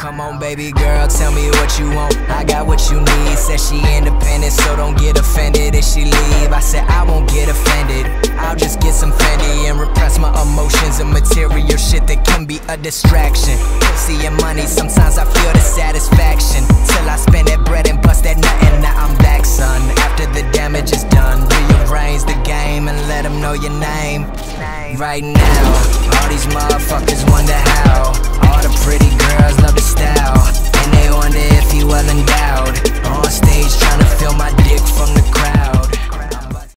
Come on, baby girl, tell me what you want. I got what you need. Said she independent, so don't get offended if she leave. I said I won't get offended. I'll just get some Fendi and repress my emotions and material shit that can be a distraction. Pussy and money, sometimes I feel the satisfaction. Till I spend that bread and bust that nut, and now I'm back, son. After the damage is done, rearrange the game and let them know your name. Right now, all these motherfuckers